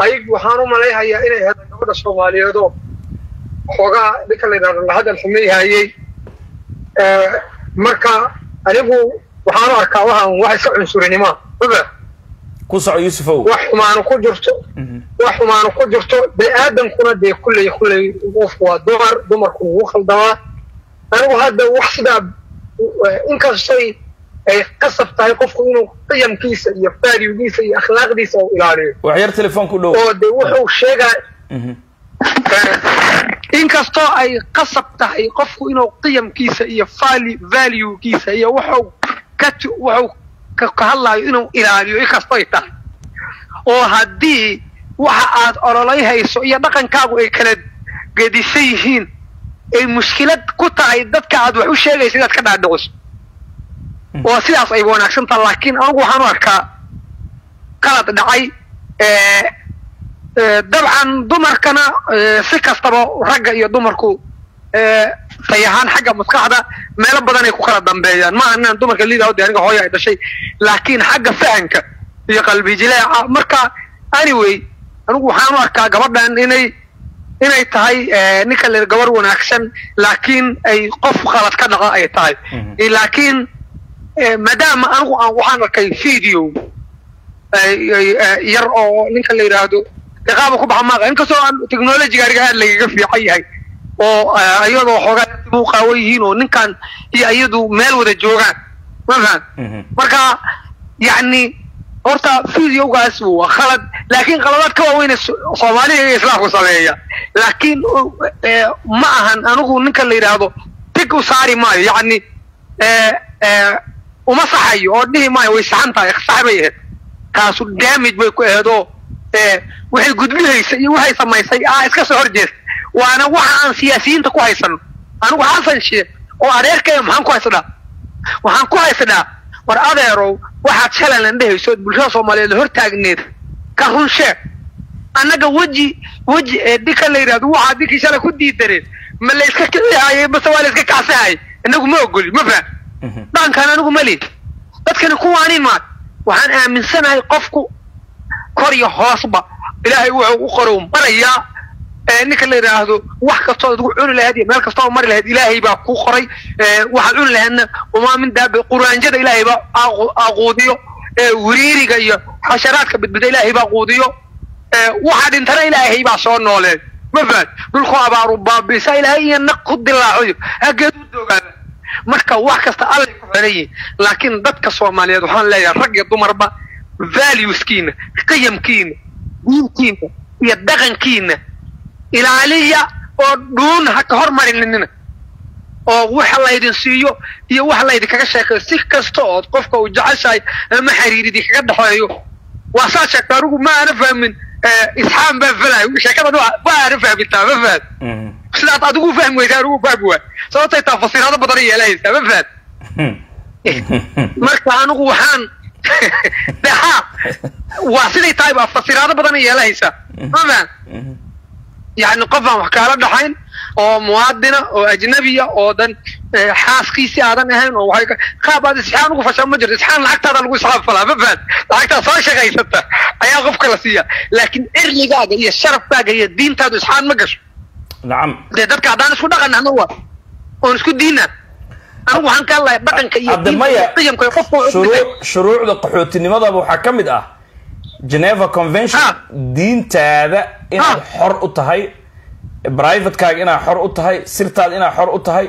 qayb waxaan u malayhayaa inay ahayd gabadha soomaaliyeed oo xoogaa ninka la yidhahdo la hadal xumayhayey marka anigu waxaan u arkaa waxaan wax iska cunsurinima maba ku soco wax xumaanu ku jirto. Wax xumaanu ku jirto. Bini-aadankuna dee kulley kulley qofku waa dumar dumarku ugu khaldamaa anigu hadda wax sidaa inkastay ay qasab tahay qofku inuu qiyamkiisa iyo valuegiisa iyo akhlaaqdiisa uu ilaaliyo. Wax yar telefoonka u dhow. Oo de wuxuu sheegaa inkastoo ay qasab tahay qofku inuu qiyamkiisa iyo valuegiisa iyo wuxuu ka wuxuu ka hadlaayo inuu ilaaliyo inkastoo ay tahay. Oo haddii waxa aad ololay hayso iyo dhaqankaagu ay kala gedisan yihiin ay mushkilad ku tahay dadka aad wax u sheegaysa inaad ka dhaadhiciso oo sidaas ay wanaagsan taha laakiin anigu waxaan u arkaa qalad dhacay dabcan dumarkana si kastaba ragga iyo dumarku tayahaan xagga maskaxda meelo badan ay ku kala dambeeyaan. Maaha inaan dumarka liidaho de aniga hooya ay dhashay laakiin xagga fahanka iyo qalbi jileeca. Marka anyway anigu waxaan u arkaa gabadhan inay inay tahay ninka le gabar wanaagsan laakiin ay qof qalad ka dhaca ay tahay. Laakiin maadaama anigu aan waxaan arkay video. Yar oo ninka la yidhaahdo iqaaba ku baxa maaqa. Inkastoo aan technologyga aniga aad lagaga fiican yahay oo iyadoo xoogaa u qaawan yihiin oo ninkan iyo iyadu meel wada joogaan. Ma fahan marka yacni horta videogaas waa khalad. Laakiin qaladaad ka waaweyn soomaaliya iyo islaamku sameeya. Laakiin ma ahan anigu ninka la yidhaahdo tig u saari maayo. Yacni uma saxayo oo dhihi maayo way saxan tahay sax bay ahayd. Taasu damage bay ku ahayd oo waxay gudbinaysa iyo waxay samaysay. Ah iska soo horjeesta waana waxa aan siyaasiyiinta ku haysano anigu xasan sheekh oo adeerkaya maxaan ku haysadhaa waxaan ku haysadhaa war adeerow waxaad shalaylan dhehayso bulshada soomaaliyeed hortaagneed. Ka run sheeg annaga weji weji ee dika la yidhahdo waxaa dinkii shalay ku diidaneen ma la iska kicihayay base waa la iska kacsahayay inagu ma ogoli ma faham dhaqankaan anigu ma dadkani kuwaanin maad. Waxaan aaminsanahay qofku kor iyo hoosba ilaahay wuxuu u qorow marayaa ninka la yidhaahdo wax kastoo adigu cuni lahayd iyo meel kastoo mari lahayd ilaahay baa kuu qoray. Waxaad cuni lahaydna umaa min daabe quraanjada ilaahay baa aquudiyo wiriiriga iyo xasharaadka bidbida ilaahay baa quudiyo. Waxa dhintana ilaahay baa soo nooleen. Ma fahad dhulku abaaru baabisa ilaahay iyo naq ku dilaacayo hageed u doogaana marka wax kasta allay ku yihiin laakiin dadka soomaaliyeed waxaan leeyahay rag iyo dumarba valueskiina qiyamkiina diintiina iyo dhaqankiina ilaaliya oo dhuun ha ka hormarinina oo waxa laydin siiyo iyo wax laydinkaga sheekayo si kasta ood qofka uu jeceshahay ama xiriiridii kaga dhexeeyo waa saa sheegta anigu ma aana fahmin isxaan baa falayo sheekada ma aana fahmintaa ma fahad sidaad adigu fahmi weysa anigu fahmi waay sababtay taa fasiraado badan yeelahaysaa ma fahad marka anigu waxaan deha waa siday tahay baa fasiraado badan yeelahaysaa ma fahad yani qof aan wax kaala dhaxayn oo muwaadina oo ajnabiya oo dan xaaskiisii aadan ahayn oo waxay qaab aad isxaan ugu fashan ma jirto isxaan lacagtaada lagu isxaab falaa ma fahad lacagtaa soo shaqaysata ayaa qofka la siiya laakiin erligaaga iyo sharafkaaga iyo diintaadu isxaan ma gasho nacam dee dadka haddaan isku dhaqanahna waa oon isku diina anigu waxaan ka hadlaya dhaqanka iyo qiyamka shuruu- shuruucda qaxootinimadaba waxaa ka mid ah geneva convention Ah. diintaada inaad xor u tahay privatekaaga inaad xor u tahay sirtaada inaad xor u tahay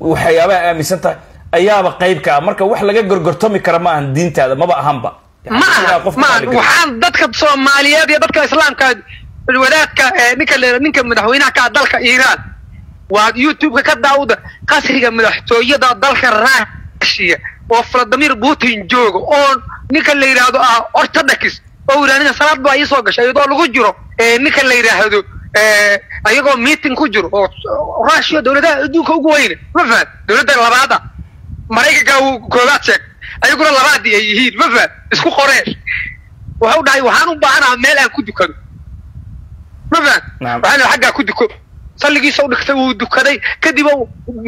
waxyaabaha aaminsan tahay ayaaba qaybka ah marka wax laga gorgortami kara ma ahan diintaada maba ahanba. Ma aha waxaan dadka soomaaliyeed iyo dadka islaamka wadaadka ee ninka ninka madaxweynaha ka ah dalka iiraan waa youtube-ka ka daawda qasriga madaxtooyada dalka raashiya oo vladimir putin jooga oo ninka la yidhaahdo ah orthodox oo iraanida salaad baa ii soo gashay iyadoo lagu jiro ninka la yidhaahdo ayagoo meeting ku jiro oo russia dowladaha adduunka ugu weyne. Ma fahad dowladda labaada maraykanka uu koobaad sheeg ayaguna labaadii ay yihiin. Ma fahad isku qoreen wuxuu dhahay waxaan u baahanaha meel aan ku dukado. Ma fahad waxaan idhi xaggaa ku duko salligiisa u dhigtay wuu dukaday. Kadib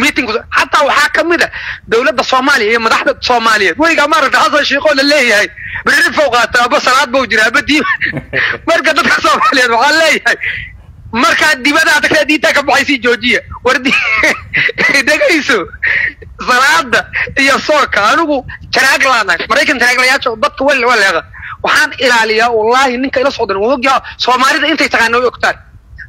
meeting xataa waxaa ka mid a dowladda soomaaliya iyo madaxda soomaaliyeed weligaa maaragta xasan sheekoo la leeyahay. Berri fow qaata aba salaad bau jira aba diib. Marka dadka soomaaliyeed waxaa leeyahay. Markaa dibadaha tagtaa diintaa ka baxaysii joojiya. War dhegayso salaada iyo soorka anigu jaraag laanahay maraykan jaraaglayaasha dadka wal waa leeqa. Waxaan ilaaliyaa wallaahi ninka ila soo diran waa ogyaa soomaalida intay taqaana way ogtaan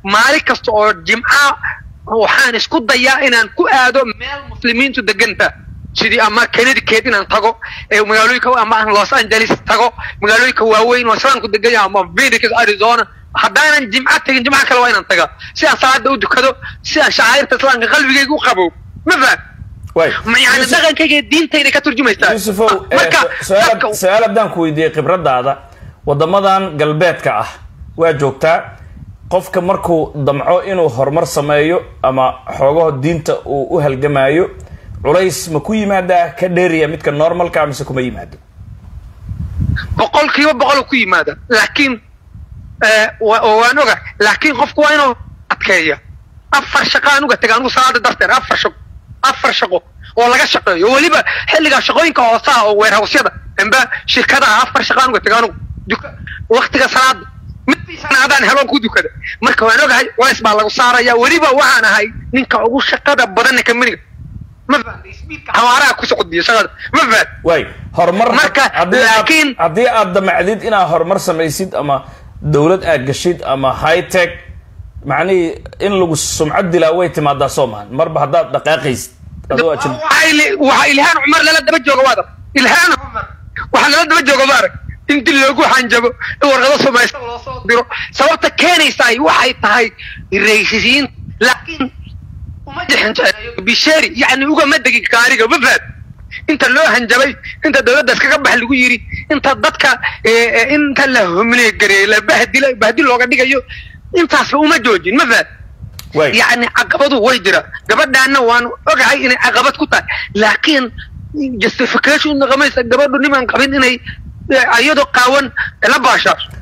maalin kasta oo jimca waxaan isku dayaa inaan ku aado meel muslimiintu deganta sidii ama connecticut inaan tago ee magaalooyinka ama aan los angeles tago magaalooyinka waaweyn oo islaamku degan yahay ama phoenix arizona haddaanan jimca tegin jimca kale waa inaan tagaa si aan salaada u dukado si aan shacairta islaamka qalbigayga u qabo ma faham yani dhaqankayga ka turjumaysaa eh, marka su'aal haddaan ku weydiiyey khibradaada wadamadan galbeedka ah waa joogtaa qofka markuu damco inuu horumar sameeyo ama xoogaho diinta uu u halgamaayo culays ma ku yimaadaa ka dheeriya midka normalka mise kuma yimaado? Boqol kiiba boqol ku yimaada. Laakiin eh, waan oga laakiin qofku waa inuu adkeeya afar shaqo aan uga tega anigu salaada darteed afar shaqo afar shaqo oo laga shaqeeyo weliba xilligaa shaqooyinka hoosaha oo weerhawsyada amba shirkadaha afar shaqo aan uga tega duka waktiga salaada adaan heloon ku dukada. Marka waan ogahay culays baa lagu saaraya weliba waxaan ahay ninka ugu shaqada badanna kaminiga ma ma horumar Marka, haddii aad- laakiin- haddii aad damacdid inaad horumar samaysid ama dowlad aad gashid ama high tech macnihii in lagu sumcad dilaa way timaadaa soo maahan marba haddaad dhaqaaqaysid adoo ajin waxaa ili- waxaa ilhaan cumar lala daba jooga waad arag ilhaan cumar. Waxaa lala daba jooga maarag inti loogu hanjabo in warqado samaysa loo soo diro. Sababta keenaysaay waxay tahay raysisiin laakiin uma bisheri yani ugama degi gaariga ma fahad inta loo hanjabay inta dowladda iskaga bax lagu yiri inta dadka inta la humle gareey la bahdila bahdi looga dhigayo intaasba uma joojin ma fahad way. Yani caqabadu way jira. Gabadhaana waan ogahay inay caqabad ku tahay. Laakiin justification naqamaysa gabadhu nimaan qabin inay iyadoo qaawan la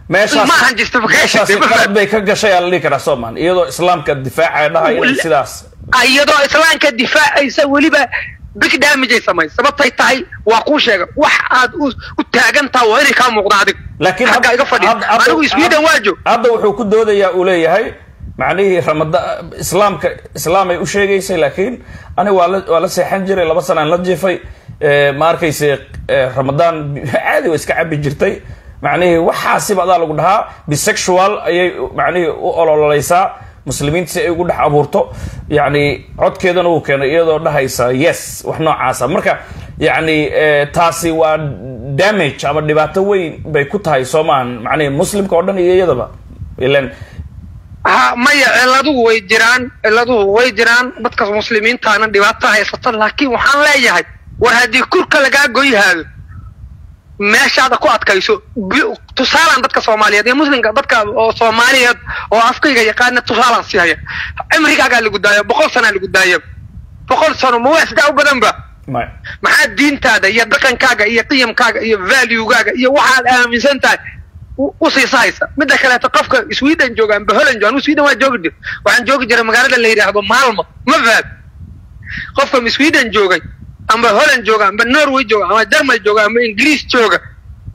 meeshaas maahan justification meeshaasi ma qalad fahad? bay ka gashay aa la dhihi karaa soo maahan iyadoo islaamka difaacaya dhahay inay sidaas. Iyadoo islaamka difaacaysa weliba big damage ay samaysay sababtay tahay waa kuu sheega wax aad u taagan taha waa inay kaa muuqda adig laakiin iga fadhiya anigu sweden waa joog hadda wuxuu ku doodayaa uu leeyahay macnihii ramada islaamka islaamay u sheegaysay laakiin aniga waa la seexan jiray laba sanaan la jiifay Eh, ma arkayse ramadaan caadi waa iska cabi jirtay. Macnihii waxaasiba adaa lagu dhahaa bisexual ayay macnihii u ololeysaa muslimiinta si ay ugu dhex abuurto. Yacni codkeedana uu keenay iyadoo dhahaysa yes wax noocaasa marka yacni taasi waa damage ama dhibaato weyn bay ku tahay soo maahan macnihii muslimka oo dhan iyo iyadaba. Ilan ha maya ciladuhu way jiraan ciladuhu way jiraan. Dadka muslimiintaana dhibaato haysata laakiin waxaan leeyahay war haddii kurka lagaa goyhaado meeshaada ku adkayso. Tusaalaan dadka soomaaliyeed ee muslimka dadka oo soomaaliyeed oo afkayga yaqaana tusaalaan sii haya. Cimrigaagaa lagu daaya boqol sanaa lagu daaya boqol sano ma waa sidaa u badan ba? May maxaa diintaada iyo dhaqankaaga iyo qiyamkaaga iyo valuegaaga iyo waxaad aaminsan tahay u- u siisahaysa midda kaleeto qofka sweden jooga amba holland jooga anigu sweden waa joogi jir. Waxaan joogi jiray magaalada la yidhaahdo maalmo ma fahad qofka sweden joogay amba holland jooga amba norway jooga ama germal jooga amba ingiriis jooga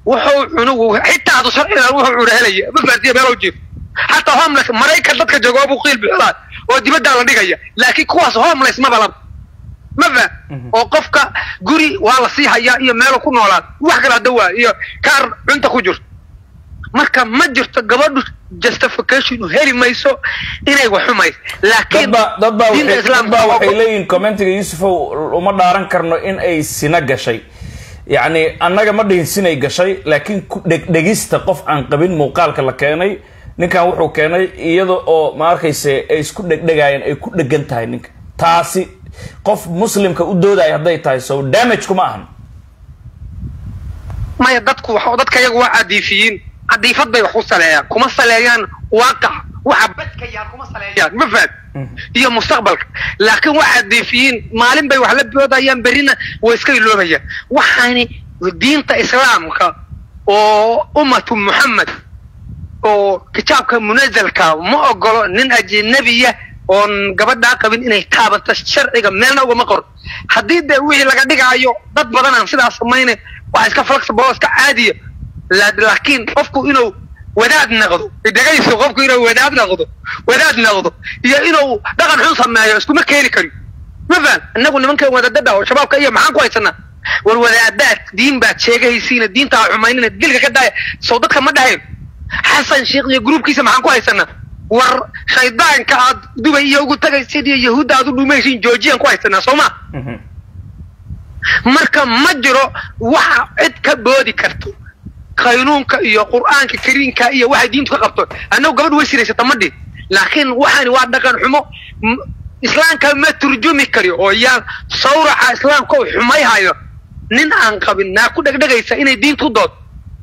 wuxuu cunugu xitaa hadu sharciga wuxuu cuna helaya ma fahadiya meelow jiif xataa homeless maraykan dadka jooga waa buu qiil bixilaa oo dibaddaa la dhigaya. Laakiin kuwaas homeless maba laba ma fah oo qofka guri waa la sii hayaa iyo meelo ku noolaad wax kala dawaa iyo kaar cunta ku jirto marka ma jirto gabadhu justification heli mayso inay wax xumayso. Laakiin dadba dadba diinta waxay leeyihiin commentiga yusufow uma dhaaran karno in ay sina gashay. Yacni annaga ma dhihin sinay gashay laakiin ku dheg dhegista qof aan qabin muuqaalka la keenay ninkan wuxuu keenay iyada oo ma arkayse ay isku dhegdhegaayeen ay ku dhegan tahay ninka. Taasi qof muslimka u doodaya hadday tahay so damage kuma ahan. Maya dadku dadka iyagu waa cadiifiyiin cadiifad bay wax u saleeyaan kuma saleeyaan waaqac waxa badka yaal kuma saleeyaan ma fahad iyo mustaqbalka. Laakiin waa cadiifiyiin maalin bay wax la boodayaan berrina way iska iloobayaan waxaani diinta islaamka oo ummatu muxamed oo kitaabka munazalka ma ogolo nin ajnabiya oon gabadhaa qabin inay taabato sharciga meelna ugama qoro haddii dee wixii laga dhigaayo dad badanaan sidaas samayne waa iska flexible oo iska caadiya laakiin qofku inuu wadaad naqdo dhegayso qofku inuu wadaad naqdo wadaad naqdo iyo inuu dhaqan xun sameeyo iskuma keeni kari. Ma fahan innagu nimankan wadaadada oo shabaabka iyo maxaan ku haysanaa war wadaadaad diin baad sheegahaysiina diintaa xumaynina dilka ka daaya sow dadka ma dhahayn. Xasan sheekh iyo gruubkiisa maxaan ku haysanaa war shaydaanka aad dubay iyo ugu tagaysid iyo yahuudda aad u dhumaysiin joojiyaan ku haysanaa soo ma? Marka ma jiro waxa cid ka boodi karto qaynuunka iyo qur'aanka kariinka iyo waxay diintu ka qabto. Annagu gabadh way siraysata ma dhihin laakiin waxaani waa dhaqan xumo. Islaamka ma turjumi kariyo oo yaa sawraca islaamka uu xumayhayo nin aan qabin naa ku dhegdhegaysa inay diintu dood.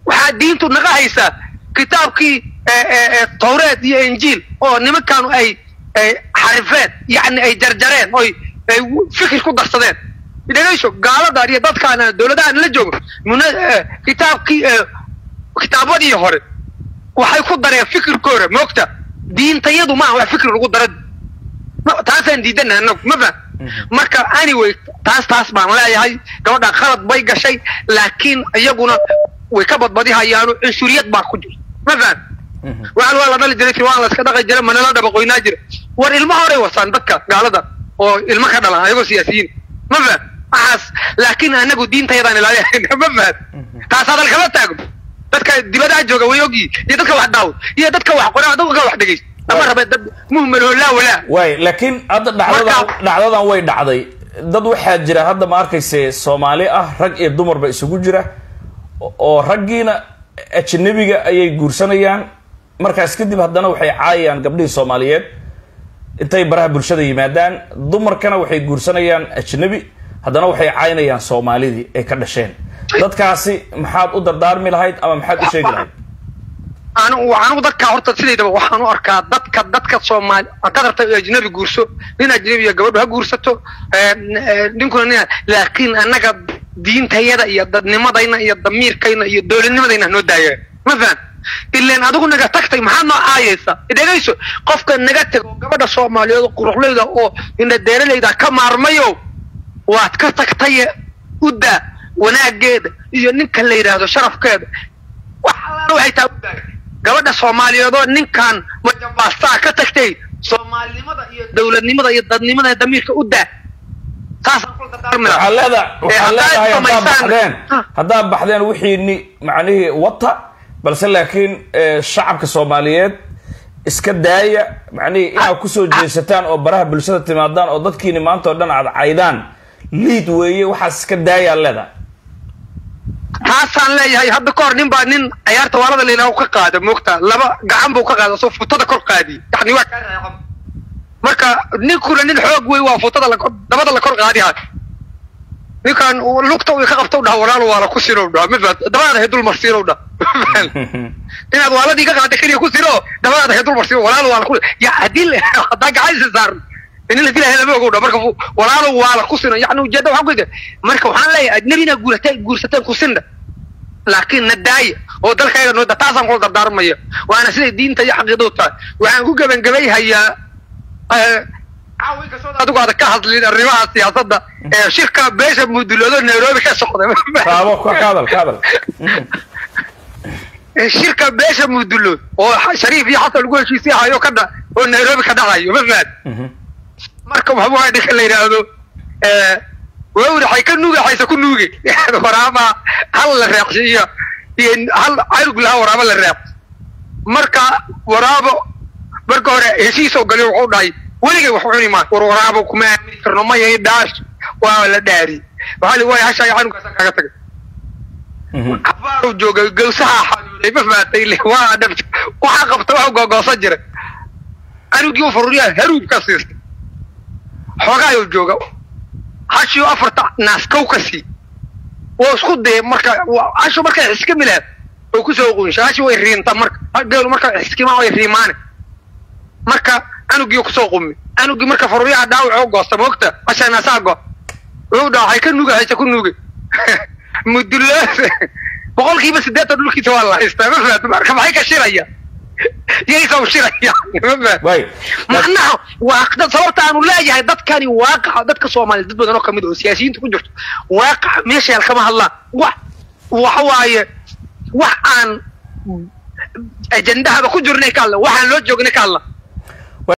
Waxaa diintu naga haysaa kitaabkii ee, ee, ee, tawreed iyo injiil oo nimankaanu ay xarifeen yacni ay jarjareen oy ay fikir ku darsadeen. Dhegayso gaaladan iyo dadkaan dowladahan la joogo kitaabkii kitaabadii hore waxay ku dareen fikirkooda moogta diintayadu maaha wax fikir lagu dara taasaan diidana anagu ma faham marka anyway taas taas baan leeyahay. Gabadha khalad bay gashay laakiin iyaguna way ka badbadihayaano cunsuriyad baa ku jira. Ma faham waxaan waa la dhali jiray waan la iska dhaqi jira mana la dhabaqoynaa jira war ilma horay wasaan dadka gaalada oo ilmo ka dhalan ayagoo siyaasiyiin. Ma faham waxaas laakiin anagu diintayadaan ilaaliyahayna ma faham taas hadal kama taagno dadka dibadaha jooga way ogyi iyo dadka wax daawad iyo dadka wax qora dadka wax dhegeyst lama rabe dad muhmel oo laa walaa. Waay laakiin hadda dhacdadan dhacdadan way dhacday. Dad waxaa jira hadda ma arkayse soomaali ah rag iyo dumarba isugu jira. Oo raggiina ajnabiga ayay guursanayaan. Markaas kadib haddana waxay caayayaan gabdhihii soomaaliyeed. Intay baraha bulshada yimaadaan. Dumarkana waxay guursanayaan ajnabi haddana waxay caynayaan soomaalidii ay ka dhasheen dadkaasi maxaad u dardaarmi lahayd ama maxaad u sheegi lahayd? Anigu anigu dadka horta sidaydaba waxaan u arkaa dadka dadka soomaali haddaad rabta ajnabi guurso. Nin ajnabiya gabadhu ha guursato. Ninkuna nin laakiin annaga diintayada iyo dadnimadayna iyo damiirkayna iyo dowladnimadayna noo daaya ma fahan ileen adigu naga tagtay maxaad noo caayaysa dhegayso qofka naga tego gabadha soomaaliyeed oo quruxleyda oo indhadeeralayda ka maarmayo waad ka tagtaye u daa wanaageeda iyo ninka la yidhaahdo sharafkeeda wax allaala waxay taa u daagay gabadha soomaaliyeed oo ninkan majabaastaa ka tagtay soomaalinimada iyo dowladnimada iyo dadnimada damiirka u daa. Haddaa baxdeen wixiini macnihii wata balse laakiin shacabka soomaaliyeed iska daaya macnihii inaad ku soo jeesataan oo baraha bulshada timaadaan oo dadkiini maanta oo dhan aad caydaan. Liid weeye waxaas iska daayaa leedahay taasaan leeyahay hadda ka hor nin baa nin ciyaarta waalada layidhaha ka qaada moogta laba gacan buu ka qaada soo futada kor qaadiy yani waa marka ninkuna nin xoog wey waa futada dabada la kor qaadiha ninkan lugta uu ka qabta u dhaha walaal waa la ku siro dhaha. Fahat dabadaada hedul marsiino dhaha. Inaad waaladii ka qaada keliya ku siro dabadaada hedul marsiino walaal waa la ku ya haddii haddaa gacanisa saarno in la dilahay lama ogow dha marka fu- walaalo waa la ku sino yani ujeedda waxaan ku jeeda marka waxaan leeyahay ajnabina guuratay guursateen ku sinda laakiin na daaya oo dalkayga nooda taasaan kula dardaarmaya. Waana siday diinta iyo xaqiidadu tahay. Waxaan ku gebangebayhayaa adigu aad ka hadlin arrimaha siyaasadda. Ee shirka beesha muduloodo nairobi ka socda shirka beesha mudulood oo shariif iyo xasan lagu heshiisii hayo ka dha oo nairobi ka dhacayo ma fahad marka waxaa ninka la yidhaahdo wawraxay ka nuuge xayse ku nuuge waraaba hal la reeqsi iyo iyo hal carug lahaa waraaba la reeq marka waraabo marka hore heshiisoo galay wuxuu dhahay weligay wax cuni maa war waraabo kuma aamini karno maya dhaash waa la dhaari. Waxaa li waay hashaa canugaasaan kaaga tagay abaaru jooga gawsaha xanuunay ma fahatay le waa dhabt waxaa qabta wax googoosan jira canugii u fururiyaa haruub ka siistay xoogaayuu jooga hashii afarta naaskow ka sii. Waa isku dee marka hashu markay xiskami lahayd oo ku soo qunsha hashi way riinta marka geelu marka xiskimaa way riimaane. Marka canugii ku soo qumi canugii marka fururiyaha dhaawacoo goosta moogta hashaa naasaha go wuxuu dhaha waxay ka nuuga haysa ku nuuge mudullood boqolkiiba siddeetan dhulkiisa waa la haystaa ma fahat marka maxay ka shiraya yaysa u shiraya Waay. macnaha waa dad sababta aanu leeyahay dadkani waaqaca dadka soomaaliya dad badan oo ka mid oo siyaasiyiinta ku jirto waaqaca meesha yal kama hadlaan wax waxa waaye wax aan ajendahaba ku jirnay ka hadla waxaan loo joognay ka hadla